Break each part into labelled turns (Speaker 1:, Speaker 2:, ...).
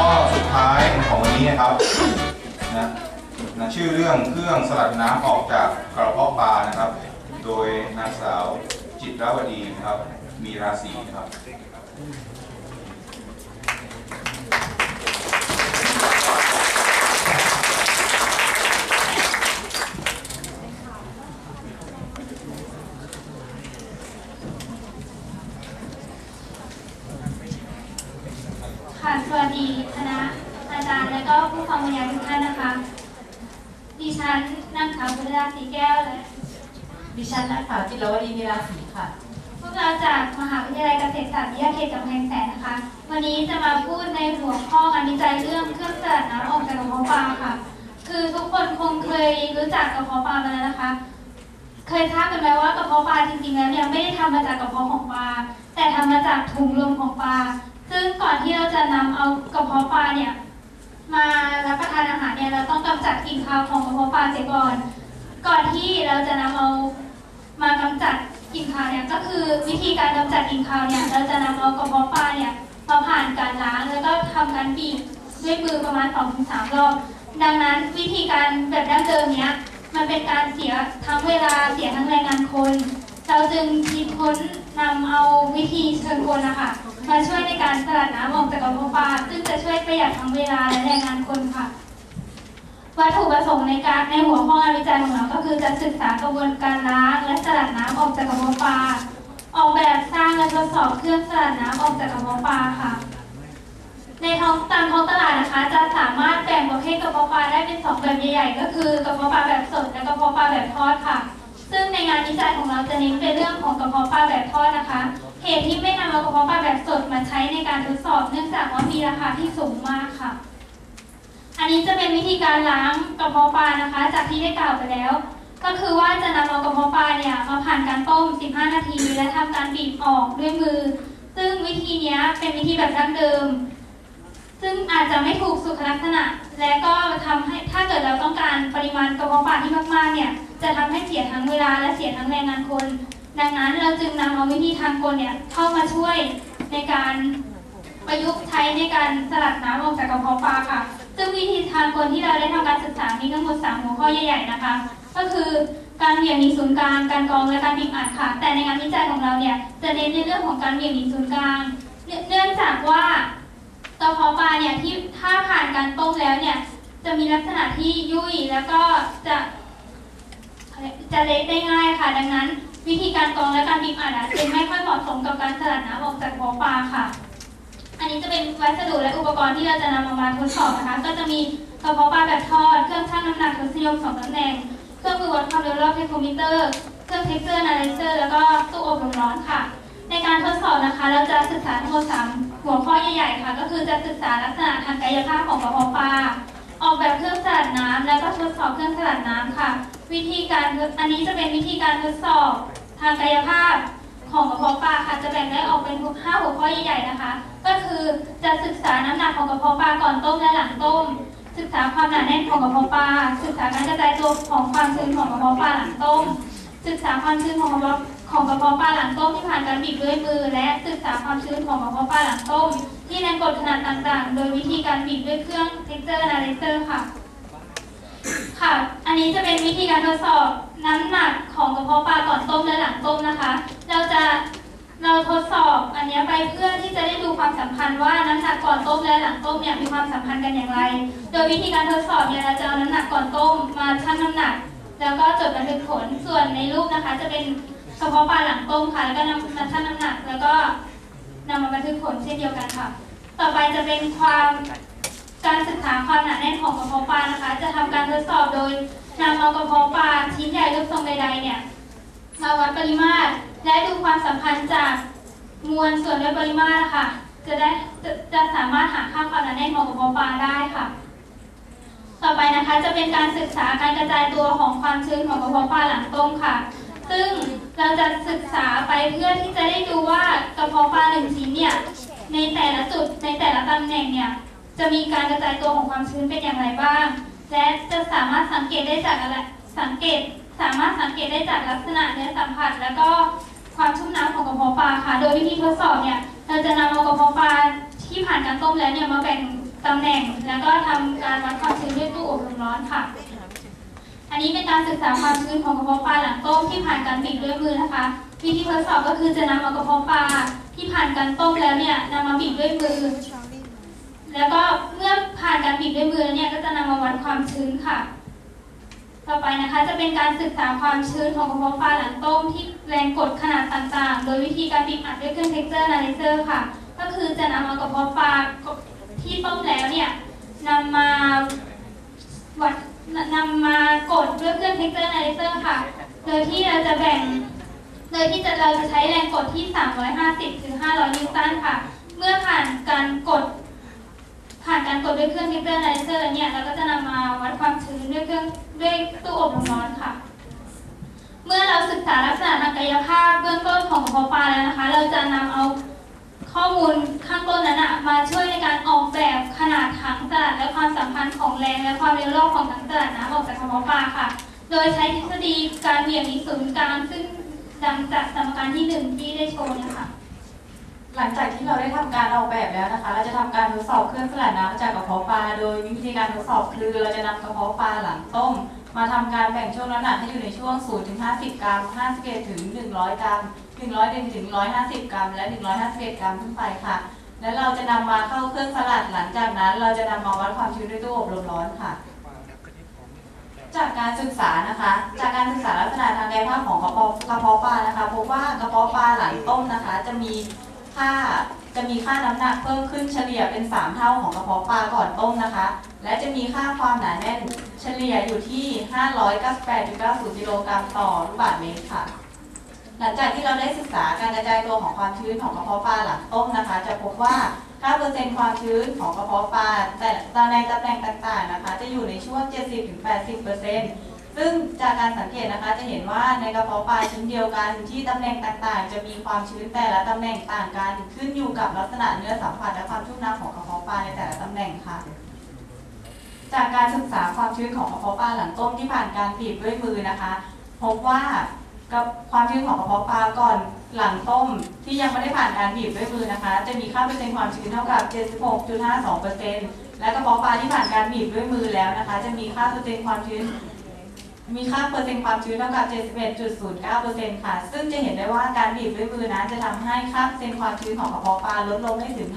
Speaker 1: ข้อสุดท้ายของวันนี้นะครับนะนะชื่อเรื่องเครื่องสลัดน้ำออกจากกระเพาะปลานะครับ โดยนางสาวจิตรวดีนะครับ มีราศีนะครับ
Speaker 2: ค่ะ สวัสดีคณะอาจารย์และก็ผู้ฟังบรรยายทุกท่านนะคะ ดิฉันนางสาวบุญราศรีแก้วและ
Speaker 3: ดิฉันนางสาวจิรวดีมีราศีค่ะ
Speaker 2: พวกเราจากมหาวิทยาลัยเกษตรศาสตร์วิทยาเขตกำแพงแสนนะคะ วันนี้จะมาพูดในหัวข้องานวิจัยเรื่องเครื่องสลัดน้ำออกจากกระเพาะปลาค่ะ คือทุกคนคงเคยรู้จักกระเพาะปลามาแล้วนะคะ เคยทราบกันไหมว่ากระเพาะปลาจริงๆแล้วเนี่ยไม่ได้ทำมาจากกระเพาะของปลาแต่ทำมาจากถุงลมของปลา ซึ่งก่อนที่เราจะนำเอากระเพาะปลาเนี่ยมารับประทานอาหารเนี่ยเราต้องกำจัดกลิ่นคาวของกระเพาะปลาเสียก่อน ก่อนที่เราจะนำเอามากำจัดกลิ่นคาวเนี่ยก็คือวิธีการกำจัดกลิ่นคาวเนี่ยเราจะนำเอากระเพาะปลาเนี่ยมาผ่านการล้างแล้วก็ทำการบีบด้วยมือประมาณ2-3รอบดังนั้นวิธีการแบบดั้งเดิมเนี้ยมันเป็นการเสียทั้งเวลาเสียทั้งแรงงานคน เราจึงคิดค้นนำเอาวิธีเชิงกลนะคะ มาช่วยในการสลัดน้ำออกจากกระเพาะปลาซึ่งจะช่วยประหยัดทั้งเวลาและแรงงานคนค่ะ วัตถุประสงค์ในการในหัวข้องานวิจัยของเราก็คือจะศึกษากระบวนการล้าง และสลัดน้ำออกจากกระเพาะปลาออกแบบสร้างและทดสอบเครื่องสลัดน้ำออกจากกระเพาะปลาค่ะ ในท้องตามท้องตลาดนะคะ จะสามารถแบ่งประเภทกระเพาะปลาได้เป็นสองแบบใหญ่ๆก็คือกระเพาะปลาแบบสดและกระเพาะปลาแบบทอดค่ะ ซึ่งในงานวิจัยของเราจะเน้นเป็นเรื่องของกระเพาะปลาแบบทอดนะคะ เหตุที่ไม่นำเอากระเพาะปลาแบบสดมาใช้ในการทดสอบ เนื่องจากว่ามีราคาที่สูงมากค่ะ อันนี้จะเป็นวิธีการล้างกระเพาะปลานะคะ จากที่ได้กล่าวไปแล้ว ก็คือว่าจะนำเอากระเพาะปลาเนี่ยมาผ่านการต้ม 15 นาที และทำการบีบออกด้วยมือ ซึ่งวิธีนี้เป็นวิธีแบบดั้งเดิม ซึ่งอาจจะไม่ถูกสุขลักษณะ และก็ทำให้ถ้าเกิดเราต้องการปริมาณกระเพาะปลาที่มากๆเนี่ยจะทำให้เสียทั้งเวลาและเสียทั้งแรงงานคน ดังนั้นเราจึงนำเอาวิธีทางกลเนี่ยเข้ามาช่วยในการประยุกต์ใช้ในการสลัดน้ำออกจากกระเพาะปลาค่ะ ซึ่งวิธีทางกลที่เราได้ทำการศึกษามีทั้งหมด3หัวข้อใหญ่ๆนะคะ ก็คือการเหวี่ยงหนีศูนย์กลาง การกรองและการบีบอัดค่ะ แต่ในงานวิจัยของเราเนี่ยจะเน้นในเรื่องของการเหวี่ยงหนีศูนย์กลางเนื่เนื่องจากว่ากระเพาะปลาเนี่ยที่ถ้าผ่านการต้มแล้วเนี่ยจะมีลักษณะที่ยุ่ยแล้วก็จะจะเละได้ง่ายค่ะ ดังนั้น วิธีการกรองและการบีบอัดอะจึงไม่ค่อยเหมาะสมกับการสลัดน้ำออกจากกระเพาะปลาค่ะ อันนี้จะเป็นวัสดุและอุปกรณ์ที่เราจะนำมามาทดสอบนะคะ ก็จะมีกระเพาะปลาแบบทอด เครื่องชั่งน้ำหนักทศนิยมสองตำแหน่ง เครื่องมือวัดความเร็วรอบ tachometer เครื่อง texture analyzer แล้วก็ตู้อบลมร้อนค่ะ ในการทดสอบนะคะเราจะศึกษาทั้งหมดสามหัวข้อใหญ่ๆค่ะ ก็คือจะศึกษาลักษณะทางกายภาพของกระเพาะปลา ออกแบบเครื่องสลัดน้ำแล้วก็ทดสอบเครื่องสลัดน้ำค่ะ วิธีการทดอันนี้จะเป็นวิธีการทดสอบทางกายภาพของกระเพาะปลาค่ะ จะแบ่งได้ออกเป็นห้าหัวข้อใหญ่ๆนะคะ ก็คือจะศึกษาน้ำหนักของกระเพาะปลาก่อนต้มและหลังต้ม ศึกษาความหนาแน่นของกระเพาะปลา ศึกษาการกระจายตัวของความชื้นของกระเพาะปลาหลังต้ม ศึกษาความชื้นของกระเพาะ ของกระเพาะปลาหลังต้มที่ผ่านการบีบด้วยมือ และศึกษาความชื้นของกระเพาะปลาหลังต้ม ที่ในกดขนาดต่างๆ โดยวิธีการบีบด้วยเครื่อง texture analyzer ค่ะ ค่ะ อันนี้จะเป็นวิธีการทดสอบน้ำหนักของกระเพาะปลาก่อนต้มและหลังต้มนะคะ เราจะเราทดสอบอันนี้ไปเพื่อที่จะได้ดูความสัมพันธ์ว่าน้ำหนักก่อนต้มและหลังต้มเนี่ยมีความสัมพันธ์กันอย่างไร โดยวิธีการทดสอบเนี่ยเราจะเอาน้ำหนักก่อนต้มมาชั่งน้ำหนัก แล้วก็จดบันทึกผลส่วนในรูปนะคะ จะเป็น กระเพาะปลาหลังต้มค่ะ แล้วก็นำมาชั่งน้ำหนัก แล้วก็นำมาบันทึกผลเช่นเดียวกันค่ะ ต่อไปจะเป็นความการศึกษาความหนาแน่นของกระเพาะปลานะคะ จะทำการทดสอบโดยนำเอากระเพาะปลาชิ้นใหญ่รูปทรงใดๆเนี่ยมาวัดปริมาตร และดูความสัมพันธ์จากมวลส่วนด้วยปริมาตรค่ะ จะได้จะจะสามารถหาค่าความหนาแน่นของกระเพาะปลาได้ค่ะ ต่อไปนะคะจะเป็นการศึกษาการกระจายตัวของความชื้นของกระเพาะปลาหลังต้มค่ะ ซึ่งเราจะศึกษาไปเพื่อที่จะได้ดูว่ากระเพาะปลาหนึ่งชิ้นเนี่ยในแต่ละจุดในแต่ละตำแหน่งเนี่ยจะมีการกระจายตัวของความชื้นเป็นอย่างไรบ้าง และจะสามารถสังเกตได้จากอะไรสังเกตสามารถสังเกตได้จากลักษณะเนื้อสัมผัส แล้วก็ความชุ่มน้ำของกระเพาะปลาค่ะ โดยวิธีทดสอบเนี่ยเราจะนำเอากระเพาะปลาที่ผ่านการต้มแล้วเนี่ยมาแบ่งตำแหน่ง แล้วก็ทำการวัดความชื้นด้วยตู้อบลมร้อนค่ะ อันนี้เป็นการศึกษาความชื้นของกระเพาะปลาหลังต้มที่ผ่านการบีบด้วยมือนะคะ วิธีทดสอบก็คือจะนำเอากระเพาะปลาที่ผ่านการต้มแล้วเนี่ยนำมาบีบด้วยมือ แล้วก็เมื่อผ่านการบีบด้วยมือแล้วเนี่ยก็จะนำมาวัดความชื้นค่ะ ต่อไปนะคะจะเป็นการศึกษาความชื้นของกระเพาะปลาหลังต้มที่แรงกดขนาดต่างๆ โดยวิธีการบีบอัดด้วยเครื่อง texture analyzer ค่ะ ก็คือจะนำเอากระเพาะปลาที่ต้มแล้วเนี่ยนำมาวัด นำมากดด้วยเครื่อง texture analyzer ค่ะ โดยที่เราจะแบ่ง โดยที่จะเราจะใช้แรงกดที่ 350 ถึง 500 นิวตันค่ะ เมื่อผ่านการกด ผ่านการกดด้วยเครื่อง texture analyzer แล้วเนี่ย เราก็จะนำมาวัดความชื้นด้วยเครื่องด้วยตู้อบลมร้อนค่ะ เมื่อเราศึกษาลักษณะทางกายภาพเบื้องต้นของกระเพาะปลาแล้วนะคะ เราจะนำเอา ข้อมูลข้างต้นนั้นนะมาช่วยในการออกแบบขนาดถังสลัดและความสัมพันธ์ของแรงและความเร็วรอบของถังสลัดน้ำออกจากกระเพาะปลาค่ะ โดยใช้ทฤษฎีการเหวี่ยงมีศูนย์กลางซึ่งดังจากสมการที่หนึ่งที่ได้โชว์เนี่ยค่ะ
Speaker 3: หลังจากที่เราได้ทำการออกแบบแล้วนะคะ เราจะทำการทดสอบเครื่องสลัดน้ำจากกระเพาะปลา โดยวิธีการทดสอบคือเราจะนำกระเพาะปลาหลังต้ม มาทำการแบ่งช่วงน้ำหนักให้อยู่ในช่วง 0 ถึง 50 กรัม 51 ถึง 100 กรัม 101 ถึง 150 กรัม และ 151 กรัมขึ้นไปค่ะ แล้วเราจะนำมาเข้าเครื่องสลัด หลังจากนั้น เราจะนำมาวัดความชื้นด้วยตู้อบลมร้อนค่ะ จากการศึกษานะคะ จากการศึกษาลักษณะทางกายภาพของกระเพาะกระเพาะปลานะคะพบว่ากระเพาะปลาหลังต้มนะคะ จะมีค่าจะมีค่าน้ำหนักเพิ่มขึ้นเฉลี่ยเป็น 3 เท่าของกระเพาะปลาก่อนต้มนะคะ และจะมีค่าความหนาแน่น เฉลี่ยอยู่ที่ 598.90กิโลกรัมต่อลูกบาศก์เมตรค่ะ หลังจากที่เราได้ศึกษาการกระจายตัวของความชื้นของกระเพาะปลาหลังต้มนะคะ จะพบว่าค่าเปอร์เซ็นต์ความชื้นของกระเพาะปลาแต่ละในตำแหน่งต่างๆนะคะ จะอยู่ในช่วง 70-80%ซึ่งจากการสังเกตนะคะจะเห็นว่าในกระเพาะปลาชิ้นเดียวกันที่ตำแหน่งต่างๆ จะมีความชื้นแต่ละตำแหน่งต่างกัน ขึ้นอยู่กับลักษณะเนื้อสัมผัสและความชุ่มน้ำของกระเพาะปลาในแต่ละตำแหน่งค่ะ จากการศึกษาความชื้นของกระเพาะปลาหลังต้มที่ผ่านการบีบด้วยมือนะคะ พบว่ากับความชื้นของกระเพาะปลาก่อนหลังต้มที่ยังไม่ได้ผ่านการบีบด้วยมือนะคะ จะมีค่าเปอร์เซ็นต์ความชื้นเท่ากับ 76.52%และกระเพาะปลาที่ผ่านการบีบด้วยมือแล้วนะคะ จะมีค่าเปอร์เซ็นต์ความชื้น มีค่าเปอร์เซ็นต์ความชื้นเท่ากับ 71.09%ค่ะ ซึ่งจะเห็นได้ว่าการบีบด้วยมือนั้นจะทำให้ค่าเปอร์เซ็นต์ความชื้นของกระเพาะปลาลดลงได้ถึง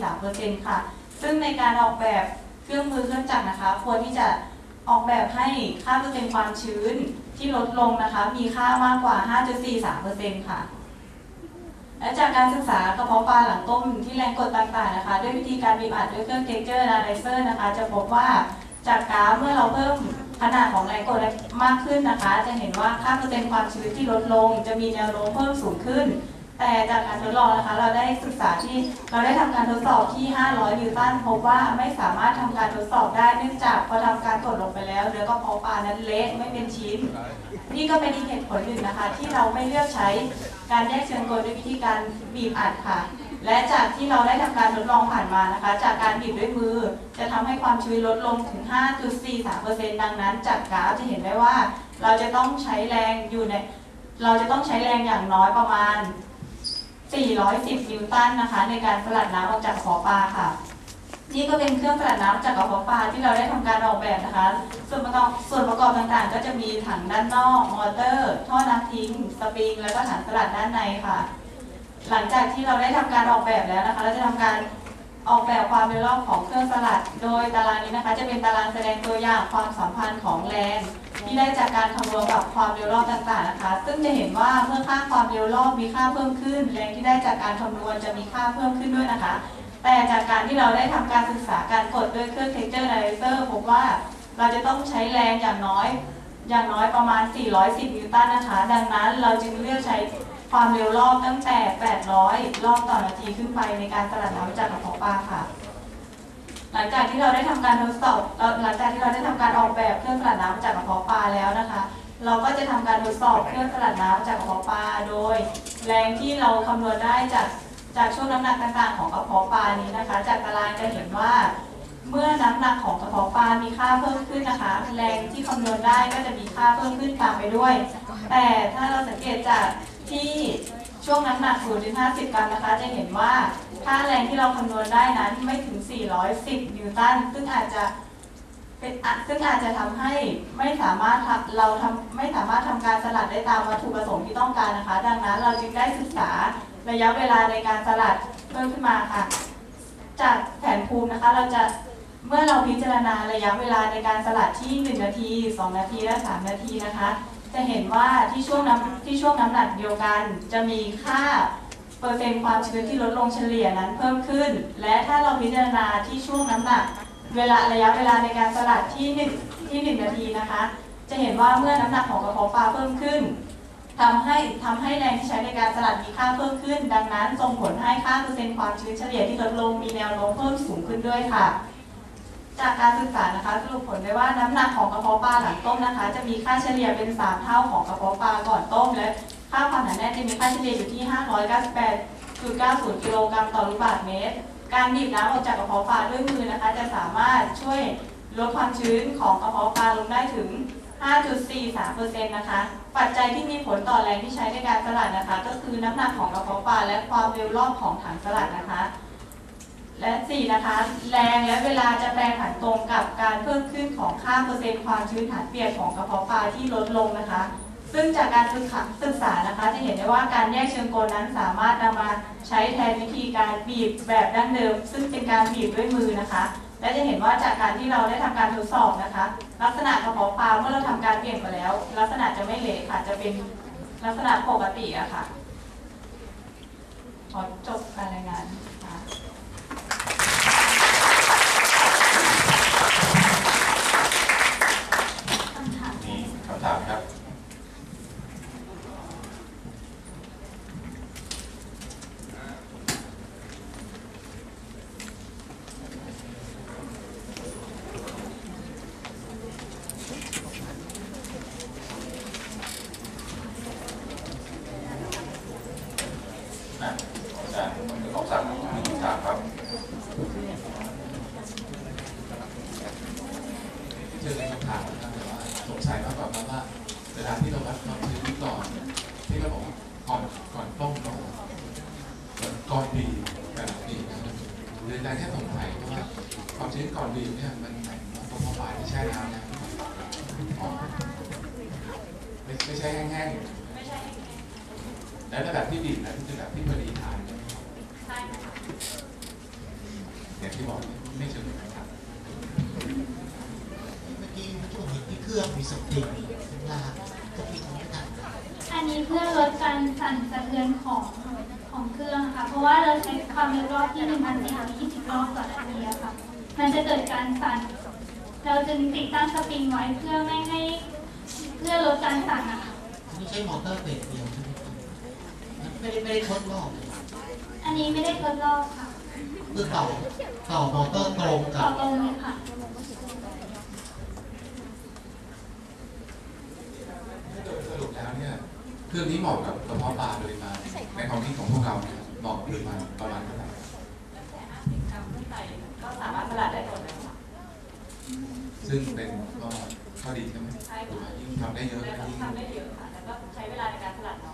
Speaker 3: 5.43%ค่ะ ซึ่งในการออกแบบ เครื่องมือเครื่องจักรนะคะ ควรที่จะออกแบบให้ค่าเปอร์เซ็นต์ความชื้นที่ลดลงนะคะ มีค่ามากกว่า 5.43%ค่ะ และจากการศึกษากระเพาะปลาหลังต้มที่แรงกดต่างๆนะคะ ด้วยวิธีการบีบอัดด้วยเครื่อง texture analyzer นะคะ จะพบว่าจากกราฟเมื่อเราเพิ่มขนาดของแรงกดมากขึ้นนะคะ จะเห็นว่าค่าเปอร์เซ็นต์ความชื้นที่ลดลง จะมีแนวโน้มเพิ่มสูงขึ้น แต่จากการทดลองนะคะ เราได้ศึกษาที่เราได้ทำการทดสอบที่ 500 นิวตันพบว่าไม่สามารถทำการทดสอบได้เนื่องจากพอทำการกดลงไปแล้วเนื้อกระเพาะปลานั้นเละไม่เป็นชิ้น นี่ก็เป็นอีกเหตุผลหนึ่งนะคะ ที่เราไม่เลือกใช้การแยกเชิงกลด้วยวิธีการบีบอัดค่ะ และจากที่เราได้ทำการทดลองผ่านมานะคะ จากการบีบด้วยมือ จะทำให้ความชื้นลดลงถึง 5.43%ดังนั้น จากกราฟจะเห็นได้ว่า เราจะต้องใช้แรงอยู่ในเราจะต้องใช้แรงอย่างน้อยประมาณ 410 นิวตันนะคะ ในการสลัดน้ำออกจากกระเพาะปลาค่ะ นี่ก็เป็นเครื่องสลัดน้ำจากกระเพาะปลาที่เราได้ทำการออกแบบนะคะ ส่วนประกอบส่วนประกอบต่างๆ ก็จะมีถังด้านนอก มอเตอร์ ท่อน้ำทิ้ง สปริง แล้วก็ถังสลัดด้านในค่ะ หลังจากที่เราได้ทำการออกแบบแล้วนะคะ เราจะทำการออกแบบความเร็วรอบของเครื่องสลัด โดยตารางนี้นะคะ จะเป็นตารางแสดงตัวอย่างความสัมพันธ์ของแรง ที่ได้จากการคำนวณกับความเร็วรอบต่างๆนะคะ ซึ่งจะเห็นว่าเมื่อค่าความเร็วรอบมีค่าเพิ่มขึ้น แรงที่ได้จากการคำนวณจะมีค่าเพิ่มขึ้นด้วยนะคะ แต่จากการที่เราได้ทำการศึกษาการกดด้วยเครื่อง texture analyzer พบว่าเราจะต้องใช้แรงอย่างน้อย อย่างน้อยประมาณ 410 นิวตันนะคะ ดังนั้นเราจึงเลือกใช้ความเร็วรอบตั้งแต่ 800 รอบต่อนาทีขึ้นไปในการสลัดน้ำจากกระเพาะปลาค่ะ หลังจากที่เราได้ทำการทดสอบหลังจากที่เราได้ทำการออกแบบเครื่องสลัดน้ำจากกระเพาะปลาแล้วนะคะ เราก็จะทำการทดสอบเครื่องสลัดน้ำจากกระเพาะปลาโดย แรงที่เราคำนวณได้จากจากช่วงน้ำหนักต่างๆของกระเพาะปลานี้นะคะ จากตารางจะเห็นว่า เมื่อน้ำหนักของกระเพาะปลา มีค่าเพิ่มขึ้นนะคะ แรงที่คำนวณได้ก็จะมีค่าเพิ่มขึ้นตามไปด้วย แต่ถ้าเราสังเกตจากที่ช่วงน้ำหนัก0ถึง50 กรัมนะคะ จะเห็นว่า ค่าแรงที่เราคำนวณได้นั้นไม่ถึง 410 นิวตัน ซึ่งอาจจะเป็นอะซึ่งอาจจะทำให้ไม่สามารถทำเราทำไม่สามารถทำการสลัดได้ตามวัตถุประสงค์ที่ต้องการนะคะ ดังนั้นเราจึงได้ศึกษาระยะเวลาในการสลัดเพิ่มขึ้นมาค่ะ จากแผนภูมินะคะเราจะเมื่อเราพิจารณาระยะเวลาในการสลัดที่ 1 นาที 2 นาที และ 3 นาทีนะคะ จะเห็นว่าที่ช่วงน้ำที่ช่วงน้ำหนักเดียวกันจะมีค่า เปอร์เซ็นต์ความชื้นที่ลดลงเฉลี่ยนั้นเพิ่มขึ้น และถ้าเราพิจารณาที่ช่วงน้ำหนัก เวลาระยะเวลาในการสลัดที่1ที่ 1 นาทีนะคะ จะเห็นว่าเมื่อน้ำหนักของกระเพาะปลาเพิ่มขึ้นทำให้ทำให้แรงที่ใช้ในการสลัดมีค่าเพิ่มขึ้น ดังนั้นส่งผลให้ค่าเปอร์เซ็นต์ความชื้นเฉลี่ยที่ลดลงมีแนวโน้มเพิ่มสูงขึ้นด้วยค่ะ จากการศึกษานะคะสรุปผลได้ว่าน้ำหนักของกระเพาะปลาหลังต้มนะคะ จะมีค่าเฉลี่ยเป็น 3 เท่าของกระเพาะปลาก่อนต้มและ ค่าความหนาแน่นจะมีค่าเฉลี่ยอยู่ที่ 598.90 กิโลกรัมต่อลูกบาศก์เมตร การบีบน้ำออกจากกระเพาะปลาด้วยมือนะคะ จะสามารถช่วยลดความชื้นของกระเพาะปลาลงได้ถึง 5.43%นะคะ ปัจจัยที่มีผลต่อแรงที่ใช้ในการสลัดนะคะ ก็คือน้ำหนักของกระเพาะปลาและความเร็วรอบของถังสลัดนะคะและ 4 นะคะ แรงและเวลาจะแปรผันตรงกับการเพิ่มขึ้นของค่าเปอร์เซ็นต์ความชื้นฐานเปียกของกระเพาะปลาที่ลดลงนะคะ ซึ่งจากการศึกษาศึกษานะคะจะเห็นได้ว่าการแยกเชิงกลนั้นสามารถนำมาใช้แทนวิธีการบีบแบบดั้งเดิม ซึ่งเป็นการบีบด้วยมือนะคะ และจะเห็นว่าจากการที่เราได้ทำการทดสอบนะคะ ลักษณะกระเพาะปลาเมื่อเราทำการเปลี่ยนไปแล้ว ลักษณะจะไม่เละค่ะจะเป็นลักษณะปกติอะค่ะขอจบการรายงานค่ะ
Speaker 2: คำถาม
Speaker 1: มีคำถามไหมครับ อะอาจารย์ขอบสั่งหนึ่งคำถามครับ
Speaker 4: เจอในคำถามนะครับแต่ว่า สงสัยมากกว่าว่าเวลาที่เราวัดความชื้นก่อนที่เราบอกว่าก่อนก่อนต้มเราก่อนก่อนดีแบบนี้นะครับเรียนได้แค่สงสัยว่าความชื้นก่อนดีเนี่ยมันหมายถึงว่าตัวปลาที่แช่น้ำนะไม่ไม่ใช่แห้ง
Speaker 3: ไม่ใช่
Speaker 4: ๆแล้วแบบที่ดีนะที่เป็นแบบที่พอดีทานเนี่ย
Speaker 3: ใช่ค่ะ
Speaker 4: อย่างที่บอกไม่เชิงนะครับ
Speaker 5: เมื่อกี้ช่ว งเห็นที่เครื่องมีสปริงข้างล่างก็ปิดไม่ทัน
Speaker 2: อันนี้เพื่อลดการสั่นสะเทือนของของเครื่องค่ะ เพราะว่าเราใช้ความเร็วรอบที่ 1,420 รอบต่อนาทีอะค่ะ มันจะเกิดการสั่น เราจึงติดตั้งสปริงไว้เพื่อไม่ให้เพื่อลดการสั่นนะคะ
Speaker 5: อันนี้ใช้มอเตอร์เบรกเดียวใช่ไหมครับมันไม่ได้ไม่ได้ทดรอบเลย
Speaker 2: อันนี้ไม่ได้ทดลองค่ะ
Speaker 5: คือต่อต่อมอเตอร์ตรงกั
Speaker 2: ต่อบตรงเลยค่ะ
Speaker 4: สรุปแล้วเนี่ย เครื่องนี้เหมาะกับกระเพาะปลาปริมาณในความคิดของพวกเราเนี่ยเหมาะกับปริมาณประมาณเท่าไหร่
Speaker 3: กรัมขึ้นไปก็สามารถสลัดได้หมดเลยค่ะ
Speaker 4: ซึ่งเป็นก็ข้อดีใช่ไหม
Speaker 3: ใช่ค่ะ
Speaker 4: ถูกไหมยิ่งทำได้เยอะ
Speaker 3: และ
Speaker 4: ยิ่ง
Speaker 3: ทำได้เยอะค่ะแต่ก็ใช้เวลาในการสลัดน้อย